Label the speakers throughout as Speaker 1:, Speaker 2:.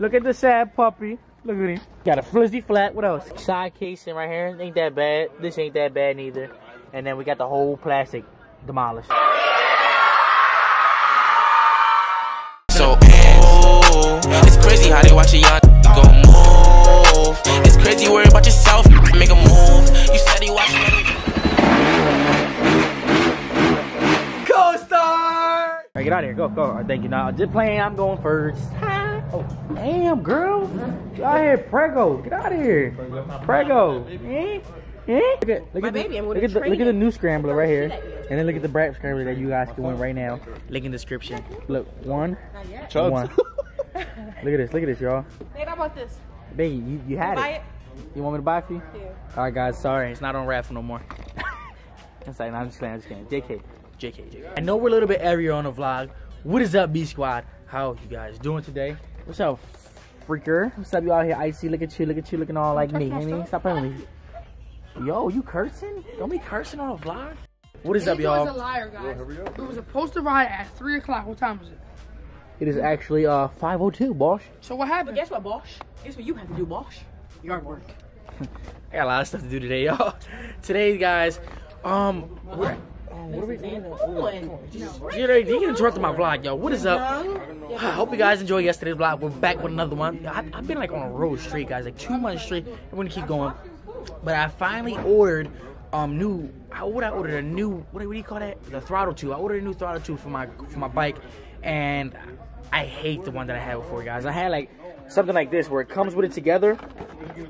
Speaker 1: Look at the sad puppy. Look at him. Got a flizzy flat. What else? Side casing right here. Ain't that bad. This ain't that bad neither. And then we got the whole plastic demolished.
Speaker 2: So, oh, it's crazy how they watch a young go move. It's crazy worry about yourself, make a move. You said you watching
Speaker 1: get out of here. Go, go. Alright, thank you. Now, just playing. I'm going first. Oh, damn, girl. Get out of here, Prego. Get out of here. Prego. Eh? Eh? Look at, look at the, look at the, look at the new scrambler right here.
Speaker 3: Shit at you.
Speaker 1: And then look at the BRAAP scrambler that you guys can win right now. Link in the description. Look, one,
Speaker 4: Chubbs.
Speaker 1: one. look at this, look at this, y'all.
Speaker 3: Hey, how about this?
Speaker 1: Baby, you, you had
Speaker 3: Buy
Speaker 1: it.
Speaker 3: it?
Speaker 1: You want me to buy it for you?
Speaker 3: Yeah.
Speaker 1: All right, guys. Sorry, it's not on raffle no more. it's like, no, I'm just kidding. I'm just kidding. JK, JK, JK. I know we're a little bit airier on the vlog. What is up, B Squad? How you guys doing today? What's up, freaker? What's up, you out here? Icy, look at you, look at you, looking all like me. You know what I mean, stop playing with me. Yo, you cursing? Don't be cursing on a vlog. What is up,
Speaker 5: He was a
Speaker 1: y'all?
Speaker 5: liar, guys. It was supposed to ride at 3 o'clock. What time is it?
Speaker 1: It is actually uh 5:02, boss.
Speaker 5: So what happened?
Speaker 3: Guess what, Bosch? Guess what you have to do, Bosch? Yard work.
Speaker 1: I got a lot of stuff to do today, y'all. Today, guys, um, we're, um, what are we doing? You know, you interrupted my vlog, yo. What is up? I hope you guys enjoyed yesterday's vlog. We're back with another one. I, I've been like on a road straight, guys, like two months straight. I'm gonna keep going, but I finally ordered um new. How would I order a new? What, do- what do you call that? The throttle tube. I ordered a new throttle tube for my for my bike, and I hate the one that I had before, guys. I had like something like this where it comes with it together.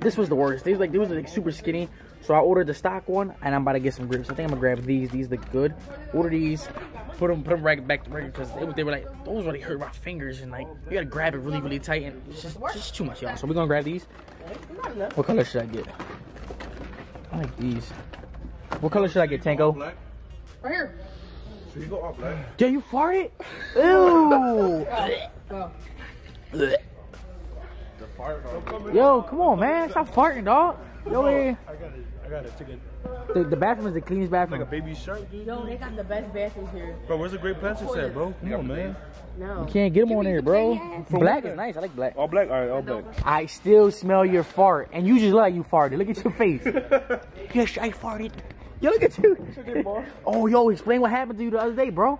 Speaker 1: This was the worst. These like these was like super skinny. So I ordered the stock one, and I'm about to get some grips. I think I'm gonna grab these. These look good. Order these. Put them, put them right back to regular because they, were- they were like those really hurt my fingers and like you gotta grab it really really tight and it's just, just too much, y'all. So we're gonna grab these. What color should I get? I like these. What color should I get, Tango?
Speaker 5: Right here.
Speaker 4: So you go all black.
Speaker 1: Yeah, you farted? Ew.
Speaker 5: Well,
Speaker 4: The fire don't come in.
Speaker 1: Yo, come on, man. Stop farting, dog. Yo.
Speaker 4: I got it. I got it. Take it.
Speaker 1: the, the bathroom is the cleanest bathroom.
Speaker 4: Like
Speaker 1: bathroom.
Speaker 4: a baby shark, dude.
Speaker 3: Yo, they got the best bathrooms here.
Speaker 4: Bro, where's the great plastics at, bro? Come on, man.
Speaker 3: No.
Speaker 1: You can't get them on there, bro. Black is nice. I like black.
Speaker 4: All black. All right, all black.
Speaker 1: I still smell your fart, and you just look like you farted. Look at your face. yes, I farted. Yo, look at you. oh, yo, explain what happened to you the other day, bro.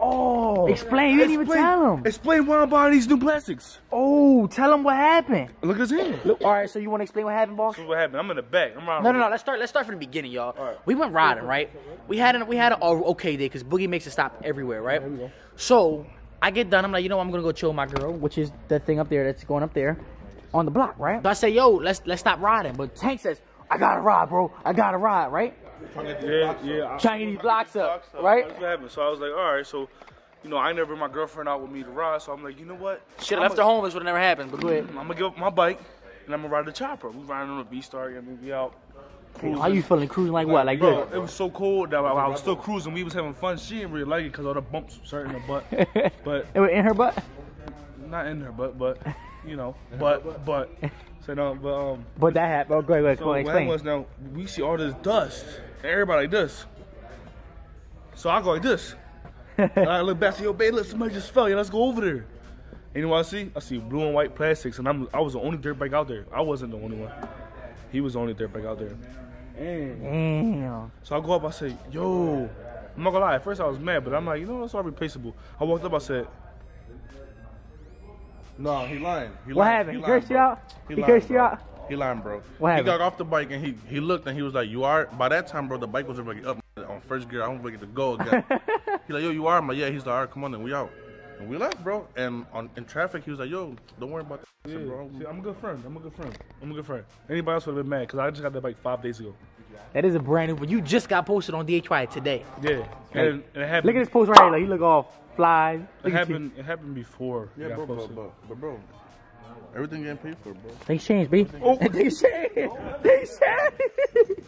Speaker 4: Oh.
Speaker 1: Explain. You didn't even tell him.
Speaker 4: Explain why I'm buying these new plastics.
Speaker 1: Oh, tell him what happened.
Speaker 4: Look at his hand.
Speaker 1: Look, all right. So you want to explain what happened, boss?
Speaker 4: What happened. I'm in the back. I'm riding.
Speaker 1: No, no, no. Let's start. Let's start from the beginning, y'all.
Speaker 4: right.
Speaker 1: We went riding, right? We had an we had an oh, okay day because Boogie makes a stop everywhere, right? So I get done. I'm like, you know, what, I'm gonna go chill with my girl, which is that thing up there that's going up there on the block, right? So I say, yo, let's let's stop riding. But Tank says, I gotta ride, bro. I gotta ride, right?
Speaker 4: Yeah, yeah.
Speaker 1: Trying to get these blocks up,
Speaker 4: Blocks up.
Speaker 1: right?
Speaker 4: That's what happened. So I was like, all right, so. You know, I never my girlfriend out with me to ride, so I'm like, you know what?
Speaker 1: Should have
Speaker 4: I'm
Speaker 1: left
Speaker 4: a-
Speaker 1: her home. This would never happened. But go ahead.
Speaker 4: I'm gonna give up my bike and I'm gonna ride the chopper. We riding on the V Star, and we be out.
Speaker 1: How you feeling? Cruising like what? Like
Speaker 4: Bro,
Speaker 1: this?
Speaker 4: it was so cold that I, I was still cruising. We was having fun. She didn't really like it because all the bumps was hurting her butt. but
Speaker 1: It was in her butt.
Speaker 4: not in her butt, but you know, but but so no, but um.
Speaker 1: But that happened. Oh, go ahead.
Speaker 4: So what was now we see all this dust and everybody like this. So I go like this. and I look back, say, yo, babe, look, somebody just fell. Yeah, let's go over there. And you know what I see? I see blue and white plastics, and I'm I was the only dirt bike out there. I wasn't the only one. He was the only dirt bike out there.
Speaker 1: Damn.
Speaker 4: so I go up, I say, yo, I'm not gonna lie, at first I was mad, but I'm like, you know, that's all replaceable. I walked up, I said,
Speaker 6: No, he lying. He
Speaker 1: What
Speaker 6: lying.
Speaker 1: happened? He
Speaker 6: lying,
Speaker 1: cursed you
Speaker 6: bro.
Speaker 1: out? He
Speaker 6: lying,
Speaker 1: cursed you
Speaker 6: bro.
Speaker 1: out?
Speaker 6: He lying, bro.
Speaker 1: What happened?
Speaker 6: he got off the bike and he he looked and he was like, "You are." By that time, bro, the bike was already up on first gear. I don't ready to go again. he like, "Yo, you are?" I'm like, "Yeah." He's like, "All right, come on, then we out." And we left, bro. And on in traffic, he was like, "Yo, don't worry about that." I said,
Speaker 4: yeah,
Speaker 6: bro.
Speaker 4: see, I'm a good friend. I'm a good friend. I'm a good friend. Anybody else would have been mad because I just got that bike five days ago.
Speaker 1: That is a brand new. But you just got posted on DHY today.
Speaker 4: Yeah, and, and it happened.
Speaker 1: Look at this post right here. Like he look all fly.
Speaker 4: It
Speaker 1: Look at you.
Speaker 4: happened. It happened before.
Speaker 6: Yeah, bro, bro, bro, but bro, everything getting paid for, bro.
Speaker 1: They changed, B.
Speaker 4: Oh.
Speaker 1: they changed. They changed.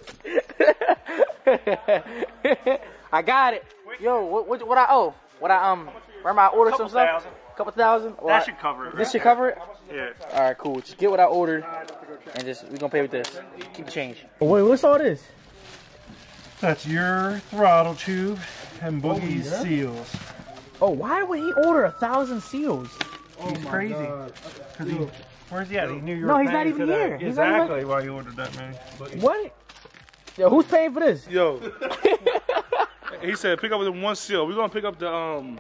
Speaker 1: I got it. Yo, what, what, what I owe? What I um? Remember I ordered some stuff. Couple thousand. Or I-
Speaker 7: That should cover it.
Speaker 1: This should cover it.
Speaker 7: Yeah.
Speaker 1: All right, cool. Just get what I ordered, and just we gonna pay with this. Keep the change. Wait, what's all this?
Speaker 7: That's your throttle tube and Boogie's seals.
Speaker 1: Oh, why would he order a thousand seals?
Speaker 7: He's crazy. 'Cause he, where's he at? He knew you were
Speaker 1: No, he's not even
Speaker 7: today.
Speaker 1: here. He's not even-
Speaker 7: Exactly why he ordered that many.
Speaker 1: What? Yo, who's paying for this?
Speaker 4: Yo. he said pick up the one seal. We're gonna pick up the um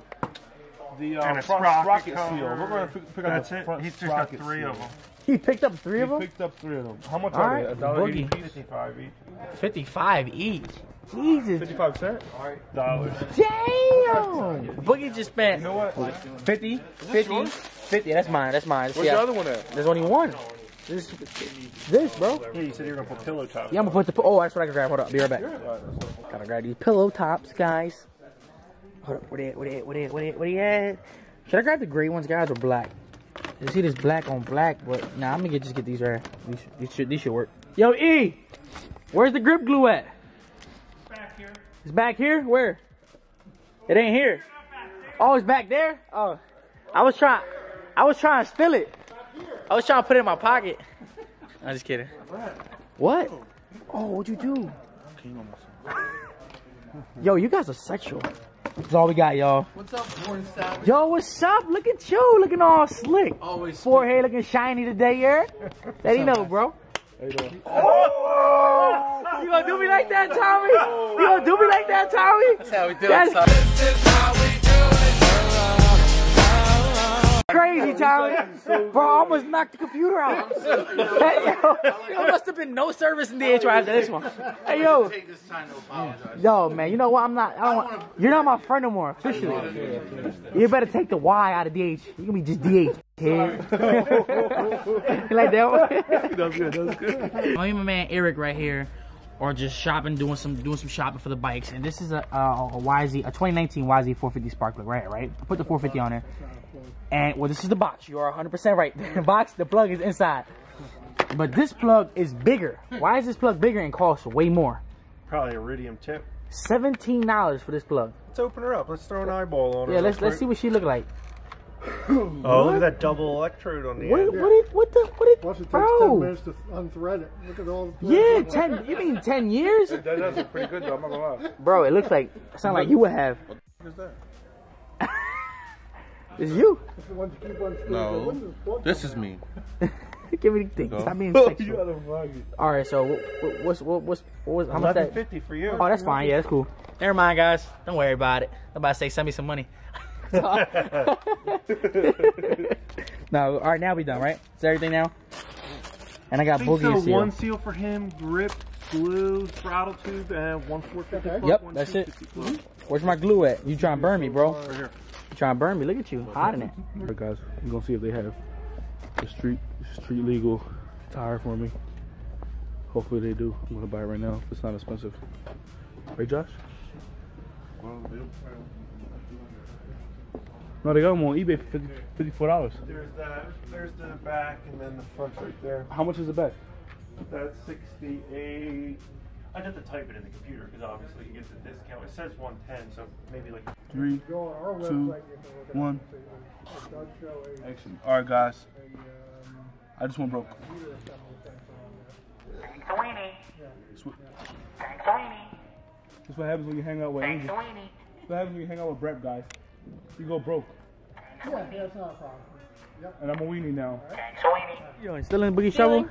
Speaker 4: the uh,
Speaker 7: And a
Speaker 4: front
Speaker 7: sprocket
Speaker 4: sprocket seal. We're gonna pick, pick up
Speaker 7: That's
Speaker 4: the
Speaker 7: it.
Speaker 4: front
Speaker 7: He's just got three
Speaker 4: seal.
Speaker 7: of them.
Speaker 1: He picked up three of
Speaker 4: He
Speaker 1: them.
Speaker 4: picked up three of them. How much
Speaker 1: All
Speaker 4: are
Speaker 1: right,
Speaker 4: they? A dollar eighty
Speaker 1: boogie.
Speaker 4: piece?
Speaker 7: 55 each.
Speaker 1: Fifty-five each. Jesus.
Speaker 4: Fifty-five cent.
Speaker 7: Dollars.
Speaker 1: Damn. Boogie just spent
Speaker 4: You know what?
Speaker 1: 50, 50, 50. That's mine. That's mine.
Speaker 4: Where's
Speaker 1: See,
Speaker 4: the other one at?
Speaker 1: There's only one. This, this, bro.
Speaker 7: Yeah, you said you were gonna put pillow top.
Speaker 1: Yeah, I'm gonna put the. Oh, that's what I can grab. Hold up. Be right back. Gotta grab these pillow tops, guys. Hold up. Where they at? Where they at? Where they at? Where they at? At? Should I grab the gray ones, guys, or black? You see this black on black, but nah, I'm gonna get, just get these right. here. These, these should these should work. Yo, E, where's the grip glue at?
Speaker 7: Back here.
Speaker 1: It's back here. Where? It ain't here. Oh, it's back there. Oh, I was trying. I was trying to steal it. I was trying to put it in my pocket. I'm just kidding. What? Oh, what'd you do? Yo, you guys are sexual. That's all we got, y'all.
Speaker 8: What's up, porn savage?
Speaker 1: Yo, what's up? Look at you, looking all slick.
Speaker 8: Always
Speaker 1: Forehead looking shiny today, yeah? Let you know, bro.
Speaker 4: How you doing?
Speaker 1: Oh! You gonna do me like that, Tommy? You gonna do me like that, Tommy?
Speaker 8: That's how we do
Speaker 1: That's
Speaker 8: it.
Speaker 1: crazy, Tommy. Bro, I almost knocked the computer out. Hey, yo, there must have been no service in DHY after this one. Hey, yo.
Speaker 8: Take this time to apologize.
Speaker 1: Yo, man, you know what? I'm not. I don't want. You're not my friend no more, officially. You better take the Y out of DH. You can be just DH, kid. you like that one?
Speaker 4: Oh, That's good. That's good.
Speaker 1: Me and my man Eric right here are just shopping, doing some doing some shopping for the bikes, and this is a a, a YZ, a 2019 YZ 450 Spark plug, right? Right. I put the 450 on there, and well, this is the box. You are 100 percent right. The box, the plug is inside, but this plug is bigger. Why is this plug bigger and costs way more?
Speaker 7: Probably iridium tip.
Speaker 1: Seventeen dollars for this plug.
Speaker 7: Let's open her up. Let's throw an eyeball on her.
Speaker 1: Yeah, let's let's see what she look like.
Speaker 7: Oh, look at that double electrode on the
Speaker 1: What
Speaker 7: end.
Speaker 1: what it, what the what it,
Speaker 9: Plus it takes
Speaker 1: bro?
Speaker 9: 10 minutes to unthread it. Look at all the
Speaker 1: Yeah, ten. You mean ten years,
Speaker 4: That, that's pretty good though. I'm not gonna lie.
Speaker 1: bro? It looks like sound like you would have.
Speaker 6: What is that?
Speaker 1: It's you.
Speaker 9: The ones you keep on screwing
Speaker 6: No.
Speaker 9: the windows for.
Speaker 6: This is me.
Speaker 1: Give me the thing.
Speaker 6: Go.
Speaker 1: Stop being
Speaker 4: you
Speaker 1: sexual.
Speaker 4: gotta.
Speaker 1: All right, so what, what, what's what, what's what was how much
Speaker 7: Eleven
Speaker 1: that?
Speaker 7: fifty for you.
Speaker 1: Oh, that's fine. Yeah, that's cool. Never mind, guys. Don't worry about it. I'm about to say send me some money. no, all right, now we done, right? Is everything now? And I got
Speaker 7: I think
Speaker 1: boogie
Speaker 7: so.
Speaker 1: seal.
Speaker 7: One seal for him, grip, glue, throttle tube, and one four fifty.
Speaker 1: Yep, that's it. Mm-hmm. Where's my glue at? You trying to burn me, bro? You trying to burn me? Look at you, hot in it.
Speaker 4: Alright, guys, we're gonna see if they have the street street legal tire for me. Hopefully they do. I'm gonna buy it right now. It's not expensive. Right, Josh? No, they got them on eBay for 50, 54 dollars.
Speaker 7: There's that. There's the back, and then the front right there.
Speaker 4: How much is the back?
Speaker 7: That's sixty-eight. I'd have to type it in the computer because obviously you get the discount. It says one ten, so maybe like
Speaker 4: Three,
Speaker 9: Go on our
Speaker 4: two,
Speaker 9: website, you can look at
Speaker 4: one.
Speaker 9: it. It does show a-
Speaker 4: Action. All right, guys.
Speaker 9: um,
Speaker 4: I just went broke.
Speaker 9: computer assembly Thanks, on there.
Speaker 4: That's what, what happens when you hang out with Angel. That's what happens when you hang out with Brett, guys. You go broke.
Speaker 9: Yeah, yeah, it's not a problem.
Speaker 4: And I'm a weenie now.
Speaker 1: Yo, still in the boogie shovel?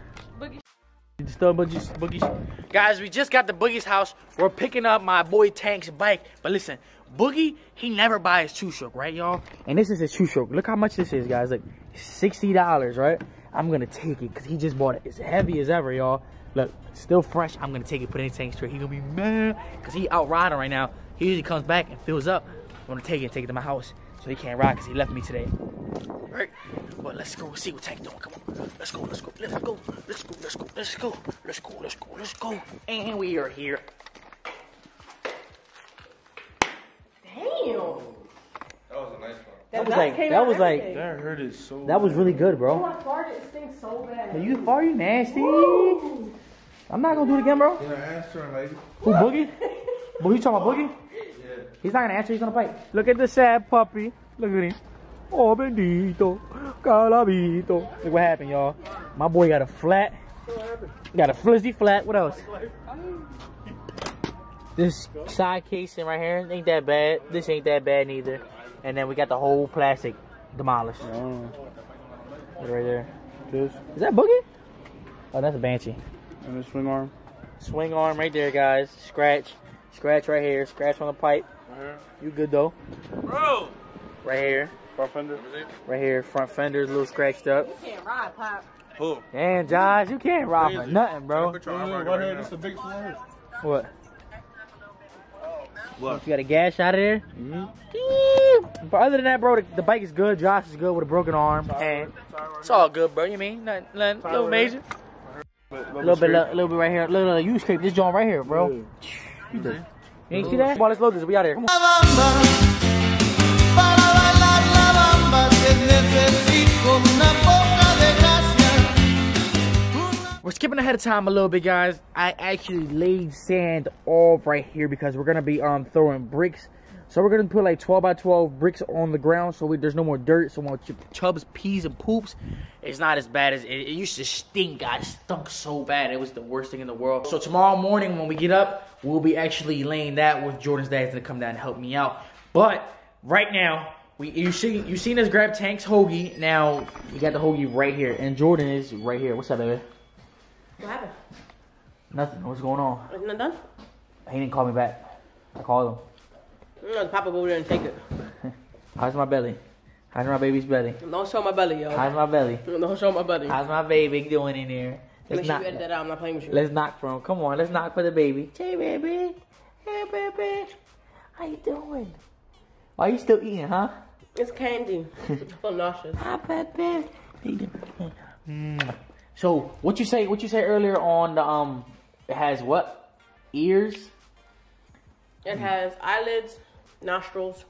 Speaker 1: Still boogie, boogie. Guys, we just got the boogie's house. We're picking up my boy Tank's bike. But listen, Boogie, he never buys two stroke, right, y'all? And this is his two stroke. Look how much this is, guys. Like sixty dollars, right? I'm gonna take it because he just bought it. It's heavy as ever, y'all. Look, still fresh. I'm gonna take it, put it in the tank straight. He gonna be mad because he out riding right now. He usually comes back and fills up. I'm gonna take it, and take it to my house so he can't ride because he left me today. Right? But let's go see what Tank doing. Come on. Let's go, let's go, let's go, let's go, let's go, let's go, let's go, let's go, let's go. And we are here.
Speaker 3: Damn.
Speaker 6: That was a nice one.
Speaker 1: That was like that was like
Speaker 4: That hurt is so.
Speaker 1: that was really good, bro.
Speaker 3: Oh, I farted. It stinks so bad.
Speaker 1: You far you nasty. I'm not gonna do it again, bro.
Speaker 6: You know, answering lady.
Speaker 1: Who Boogie? Boogie, you talking about Boogie? Yeah. He's not gonna answer, he's gonna bite. Look at the sad puppy. Look at him. Oh bendito. Calabito. Look what happened, y'all. My boy got a flat. Got a flizzy flat. What else? This side casing right here ain't that bad. This ain't that bad neither. And then we got the whole plastic demolished.
Speaker 4: Oh,
Speaker 1: Right there.
Speaker 4: this
Speaker 1: Is that Boogie? Oh, that's a Banshee.
Speaker 4: And the swing arm.
Speaker 1: Swing arm right there, guys. Scratch. Scratch right here. Scratch on the pipe. You good though?
Speaker 6: Bro.
Speaker 1: Right here.
Speaker 4: Front fender.
Speaker 1: Right here. Front fender's a little scratched up.
Speaker 3: You Can't ride, Pop.
Speaker 6: Who?
Speaker 1: Damn, Josh, you can't rob for nothing, bro.
Speaker 6: Put your
Speaker 4: Right
Speaker 6: right
Speaker 4: here,
Speaker 6: here.
Speaker 4: this is the big one.
Speaker 1: What?
Speaker 6: What?
Speaker 1: You got a gash out of there? Mm-hmm. But other than that, bro, the, the bike is good. Josh is good with a broken arm. And it's all good, bro. You mean? Nothing, nothing, little major. A little bit, a little bit right here. Little, little, you scrape this joint right here, bro. You. You ain't see that? Come on, let's load this. We out here. Come on.
Speaker 2: Para bailar la bamba te necesito una poca de gracia.
Speaker 1: We're skipping ahead of time a little bit, guys. I actually laid sand all right here because we're gonna be um throwing bricks. So we're gonna put like 12 by 12 bricks on the ground, so we, there's no more dirt. So when Ch- Chubbs pees and poops, it's not as bad as it, it used to stink. Guys, It stunk so bad. It was the worst thing in the world. So tomorrow morning when we get up, we'll be actually laying that with Jordan's dad's gonna come down and help me out. But right now, we you see you seen us grab Tank's hoagie. Now we got the hoagie right here, and Jordan is right here. What's up, baby?
Speaker 3: What happened?
Speaker 1: Nothing. What's going on?
Speaker 3: Done?
Speaker 1: He didn't call me back. I called him.
Speaker 3: No, Papa go over there and take it.
Speaker 1: How's my belly? How's my baby's belly?
Speaker 3: Don't show my belly, yo.
Speaker 1: How's my belly?
Speaker 3: Don't show my belly.
Speaker 1: How's my baby doing in there? Let's
Speaker 3: sure
Speaker 1: knock.
Speaker 3: you edit that out. I'm not playing with you.
Speaker 1: Let's knock for him. Come on, let's knock for the baby. Hey, baby. Hey, baby. How you doing? Why are you still eating, huh?
Speaker 3: It's candy. I feel nauseous.
Speaker 1: Hi, baby. Mm. So, what you say? What you say earlier on the um? It has what? Ears.
Speaker 3: It has eyelids, nostrils,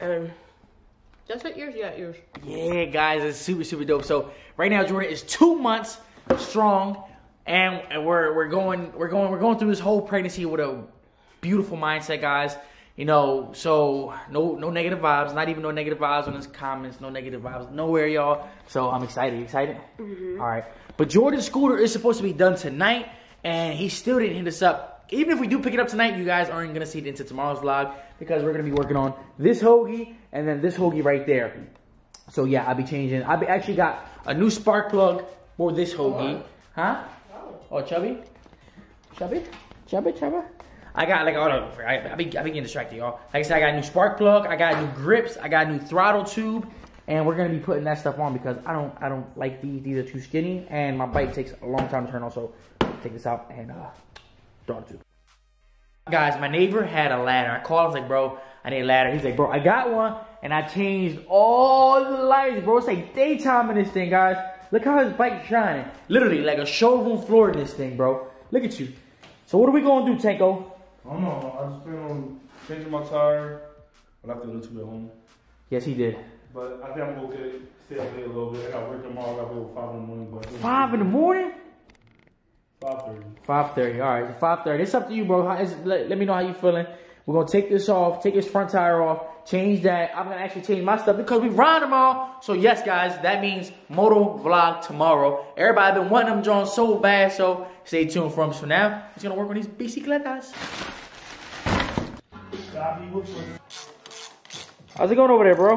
Speaker 3: and just it ears. Yeah, ears.
Speaker 1: Yeah, guys, it's super, super dope. So right now, Jordan is two months strong, and, and we're we're going we're going we're going through this whole pregnancy with a beautiful mindset, guys. You know, so no no negative vibes, not even no negative vibes on his comments, no negative vibes nowhere, y'all. So I'm excited, You excited. Mm-hmm. All right, but Jordan's scooter is supposed to be done tonight, and he still didn't hit us up. Even if we do pick it up tonight, you guys aren't gonna see it until tomorrow's vlog because we're gonna be working on this hoagie and then this hoagie right there. So yeah, I'll be changing. I actually got a new spark plug for this hoagie. Huh? Oh, chubby, chubby, chubby, chubby. I got like the. I, I be I be getting distracted, y'all. Like I said, I got a new spark plug. I got new grips. I got a new throttle tube, and we're gonna be putting that stuff on because I don't I don't like these. These are too skinny, and my bike takes a long time to turn on. So take this out and uh, throttle tube. Guys, my neighbor had a ladder. I called him, I was like, bro, I need a ladder. He's like, bro, I got one, and I changed all the lights, bro. It's like daytime in this thing, guys. Look how his bike's shining. Literally, like a showroom floor in this thing, bro. Look at you. So what are we gonna do, Tanko?
Speaker 4: I don't know. I just plan on changing my tire. I'll have to go to at home.
Speaker 1: Yes, he did.
Speaker 4: But I think I'm gonna get it, stay up late a little bit. I got work tomorrow. I got to be five in the morning. But
Speaker 1: Five in the morning?
Speaker 4: Five thirty.
Speaker 1: Five thirty. All right, five thirty. It's up to you, bro. Let, let me know how you feeling. We're gonna take this off, take this front tire off, change that. I'm gonna actually change my stuff because we ride tomorrow. So yes, guys, that means moto vlog tomorrow. Everybody been wanting them Jones so bad, so stay tuned for them. So now, it's gonna work on these bicicletas. How's it going over there, bro?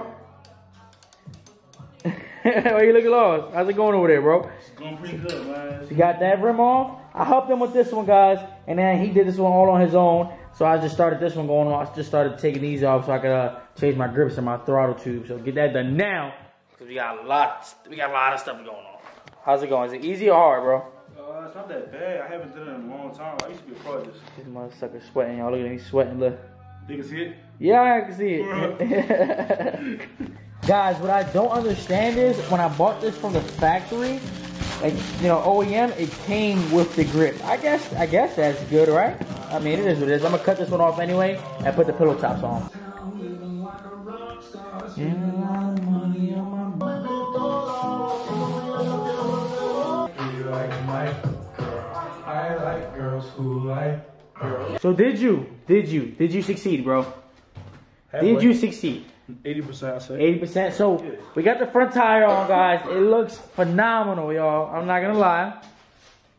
Speaker 1: Why you looking lost? How's it going over there, bro?
Speaker 4: It's going pretty good, man.
Speaker 1: You got that rim off? I helped him with this one, guys, and then he did this one all on his own. So I just started this one going on. I just started taking these off so I could uh, change my grips and my throttle tube. So get that done now, because we got a lot. We got a lot of stuff going on. How's it going? Is it easy or hard, bro?
Speaker 4: Uh, it's not that bad. I haven't done it in a long time. I used to be a pro at this.
Speaker 1: This motherfucker sweating, y'all. Look at me sweating. Look.
Speaker 4: You can see it.
Speaker 1: Yeah, I can see it. Guys, what I don't understand is when I bought this from the factory, like you know OEM, it came with the grip. I guess I guess that's good, right? I mean, it is what it is. I'm gonna cut this one off anyway and put the pillow tops on.
Speaker 9: I like girls who like girls.
Speaker 1: So did you? Did you? Did you succeed, bro? Did you succeed?
Speaker 4: Eighty percent, I say.
Speaker 1: 80%. So we got the front tire on, guys. It looks phenomenal, y'all. I'm not gonna lie.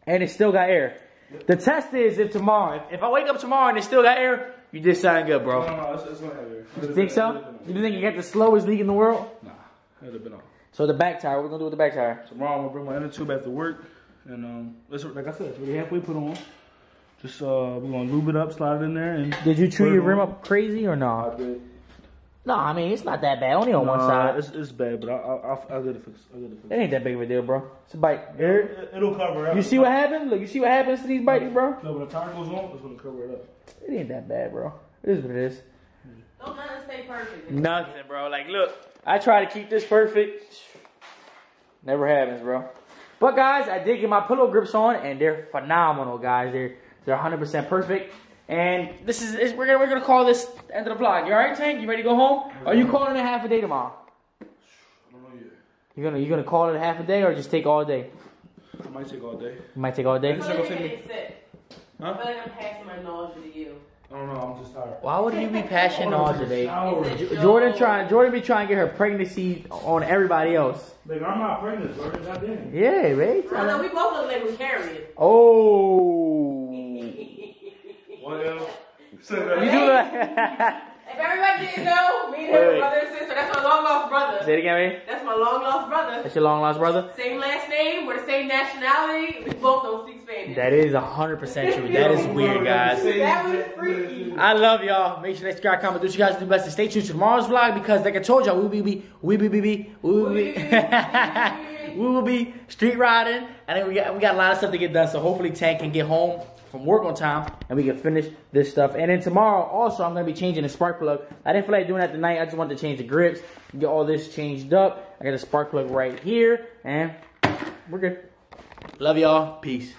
Speaker 1: And it still got air. The test is if tomorrow, if, if I wake up tomorrow and it still got air, You did something good, bro.
Speaker 4: No, no, it's, it's not heavier.
Speaker 1: You think so? You think you got the slowest league in the world?
Speaker 4: Nah, it'd have been on.
Speaker 1: So the back tire, what we gonna do with the back tire?
Speaker 4: Tomorrow I'm gonna bring my inner tube after work, and um, it's like I said, it's already halfway put on. Just uh, we're gonna lube it up, slide it in there, and
Speaker 1: Did you chew your rim
Speaker 4: on.
Speaker 1: up crazy or not?
Speaker 4: I did.
Speaker 1: No, I mean it's not that bad. Only on one
Speaker 4: Nah,
Speaker 1: side.
Speaker 4: It's, it's bad, but I, I, I'll, I'll get it fixed. I'll get it fixed.
Speaker 1: It ain't that big of a deal, bro. It's a bike. Here.
Speaker 4: It, it'll cover up.
Speaker 1: You see what happened? Look, you see what happens to these bikes, bro?
Speaker 4: No, when the tire goes on, it's gonna cover it up.
Speaker 1: It ain't that bad, bro. It is what it is.
Speaker 3: Don't let us stay perfect.
Speaker 1: Nothing, bro. Like, look, I try to keep this perfect. Never happens, bro. But guys, I did get my pillow grips on, and they're phenomenal, guys. They're they're 100% perfect. And this is is- we're gonna we're gonna call this the end of the vlog. You all right, Tank? You ready to go home? Or are you calling it half a day tomorrow?
Speaker 4: I don't know yet.
Speaker 1: You gonna you gonna call it a half a day or just take all day?
Speaker 4: I might take all day.
Speaker 1: You might take all day.
Speaker 3: I feel like I'm.
Speaker 4: Huh?
Speaker 3: I feel like I'm passing my nausea to you.
Speaker 4: I don't know. I'm just tired.
Speaker 1: Why would you be passionate all today?
Speaker 4: Shower.
Speaker 1: Jordan trying Jordan be trying to get her pregnancy on everybody else.
Speaker 4: Like I'm not pregnant, Jordan. Goddamn.
Speaker 1: Yeah, right?
Speaker 3: I know we both look like we're carrying.
Speaker 1: Oh.
Speaker 4: What else? So
Speaker 1: You do that.
Speaker 3: If everybody didn't know, me and him
Speaker 1: Wait,
Speaker 3: are
Speaker 1: wait.
Speaker 3: brother and sister. That's my long lost brother.
Speaker 1: Say it again, baby.
Speaker 3: That's my long lost brother.
Speaker 1: That's your long lost brother?
Speaker 3: Same last name, we're the same nationality. We both don't speak Spanish.
Speaker 1: That is 100% true. That is weird, guys.
Speaker 3: That was freaky.
Speaker 1: I love y'all. Make sure to subscribe, comment, do what you guys do best, and stay tuned to tomorrow's vlog because, like I told y'all, we will be, we be, be, be, we will be, we will be street riding, and then we got we got a lot of stuff to get done. So hopefully, Tank can get home from work on time, and we can finish this stuff. And then tomorrow, also, I'm gonna be changing the spark plug. I didn't feel like doing that tonight. I just wanted to change the grips, get all this changed up. I got a spark plug right here, and we're good. Love y'all. Peace.